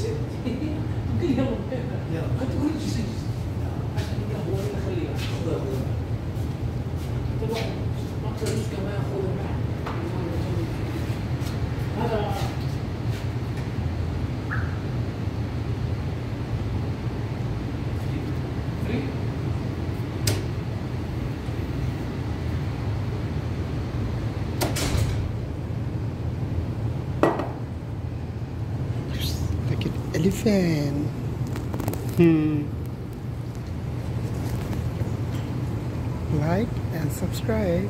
ست قل تقول ما Elephant. Hmm. Like and subscribe.